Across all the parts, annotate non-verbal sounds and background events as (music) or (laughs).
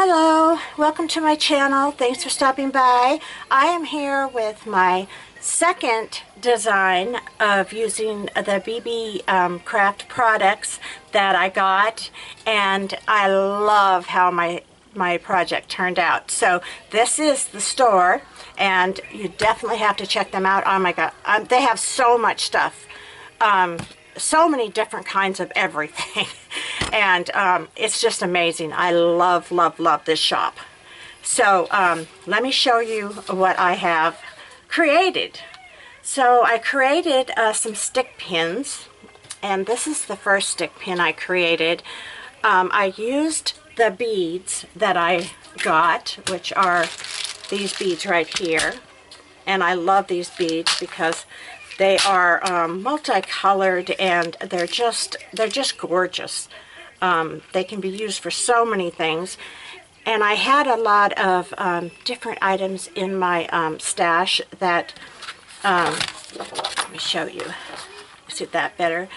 Hello, welcome to my channel. Thanks for stopping by. I am here with my second design of using the BB um, Craft products that I got and I love how my my project turned out. So this is the store and you definitely have to check them out. Oh my god, um, they have so much stuff. Um, so many different kinds of everything. (laughs) and um, it's just amazing. I love, love, love this shop. So um, let me show you what I have created. So I created uh, some stick pins. And this is the first stick pin I created. Um, I used the beads that I got, which are these beads right here. And I love these beads because they are um, multicolored and they're just they're just gorgeous. Um, they can be used for so many things. And I had a lot of um, different items in my um, stash that, um, let me show you, see that better,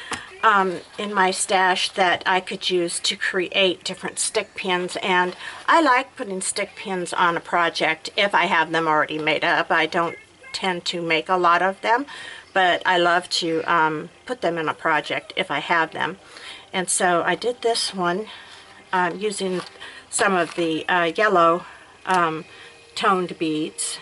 um, in my stash that I could use to create different stick pins. And I like putting stick pins on a project if I have them already made up. I don't tend to make a lot of them, but I love to um, put them in a project if I have them. And so I did this one um, using some of the uh, yellow um, toned beads.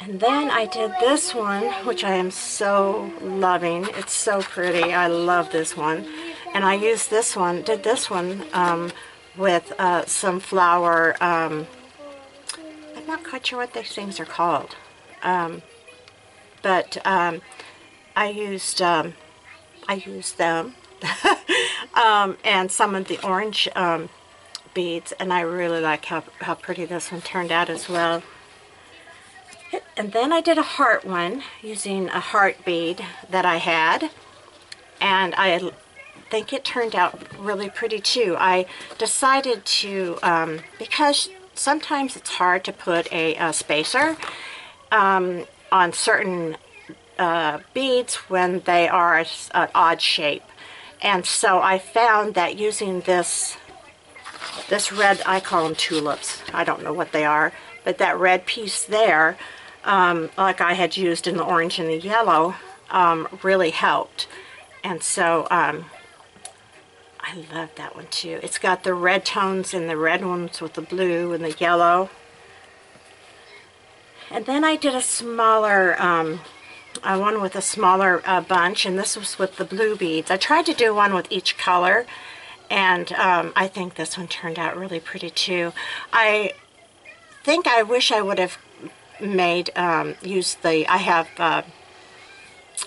And then I did this one, which I am so loving. It's so pretty. I love this one. And I used this one, did this one um, with uh, some flower, um, I'm not quite sure what these things are called. Um, but um, I used um, I used them (laughs) um, and some of the orange um, beads and I really like how, how pretty this one turned out as well. And then I did a heart one using a heart bead that I had and I think it turned out really pretty too. I decided to, um, because sometimes it's hard to put a, a spacer um, on certain uh, beads when they are an odd shape. And so I found that using this, this red, I call them tulips, I don't know what they are, but that red piece there, um, like I had used in the orange and the yellow, um, really helped. And so um, I love that one too. It's got the red tones and the red ones with the blue and the yellow. And then I did a smaller um, uh, one with a smaller uh, bunch, and this was with the blue beads. I tried to do one with each color, and um, I think this one turned out really pretty too. I think I wish I would have made, um, used the, I have uh,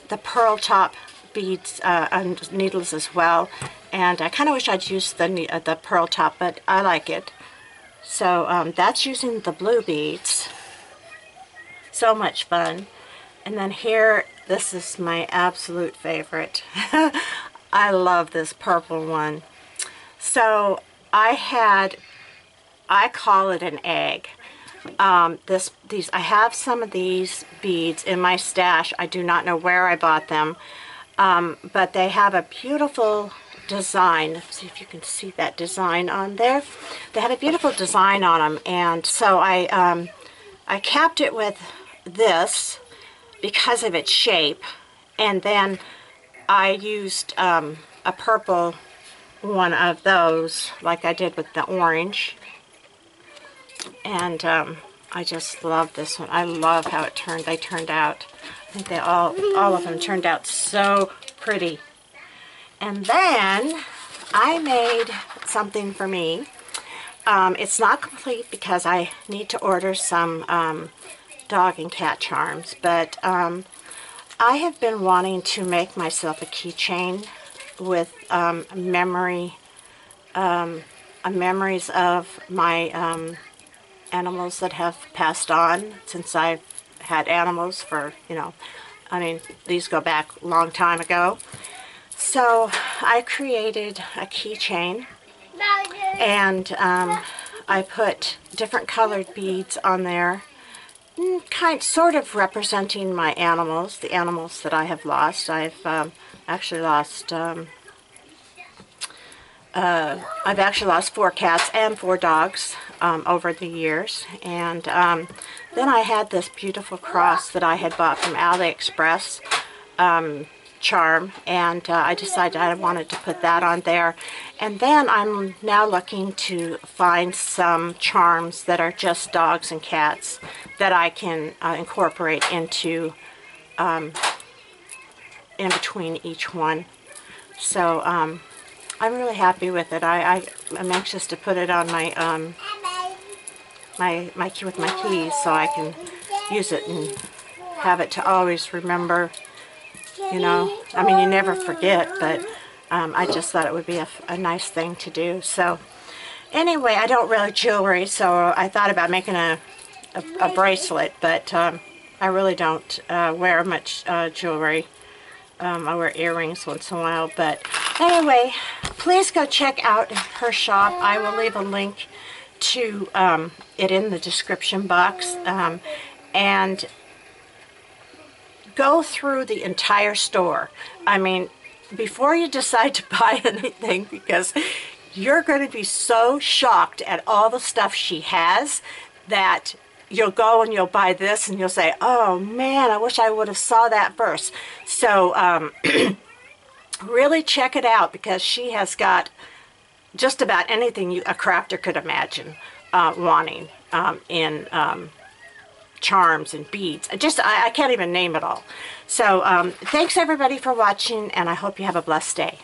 the pearl top beads uh, and needles as well, and I kind of wish I'd used the, uh, the pearl top, but I like it. So um, that's using the blue beads so much fun. And then here, this is my absolute favorite. (laughs) I love this purple one. So I had, I call it an egg. Um, this, these, I have some of these beads in my stash. I do not know where I bought them, um, but they have a beautiful design. Let's see if you can see that design on there. They have a beautiful design on them, and so I, um, I capped it with this because of its shape and then I used um, a purple one of those like I did with the orange and um, I just love this one. I love how it turned. They turned out. I think they all, all of them turned out so pretty. And then I made something for me. Um, it's not complete because I need to order some um, dog and cat charms, but um, I have been wanting to make myself a keychain with um, memory, um, memories of my um, animals that have passed on since I've had animals for, you know, I mean, these go back a long time ago. So I created a keychain and um, I put different colored beads on there kind sort of representing my animals, the animals that I have lost. I've um, actually lost um, uh, I've actually lost four cats and four dogs um, over the years. And um, then I had this beautiful cross that I had bought from AliExpress um, charm and uh, I decided I wanted to put that on there. And then I'm now looking to find some charms that are just dogs and cats that I can uh, incorporate into um, in between each one. So um, I'm really happy with it. I, I, am anxious to put it on my um, my, my key with my keys so I can use it and have it to always remember you know. I mean, you never forget, but um, I just thought it would be a, a, nice thing to do. So anyway, I don't really jewelry, so I thought about making a, a, a bracelet, but um, I really don't uh, wear much uh, jewelry. Um, I wear earrings once in a while, but anyway, please go check out her shop. I will leave a link to um, it in the description box. Um, and go through the entire store. I mean, before you decide to (laughs) buy anything, because you're going to be so shocked at all the stuff she has that you'll go and you'll buy this and you'll say, oh man, I wish I would have saw that first. So um, (clears throat) really check it out because she has got just about anything you, a crafter could imagine uh, wanting um, in um, charms and beads. Just, I, I, can't even name it all. So um, thanks everybody for watching and I hope you have a blessed day.